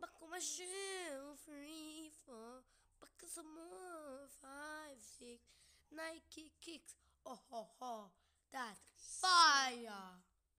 Back on my shoe, three, four. Buckle some more, five, six. Nike kicks, oh ho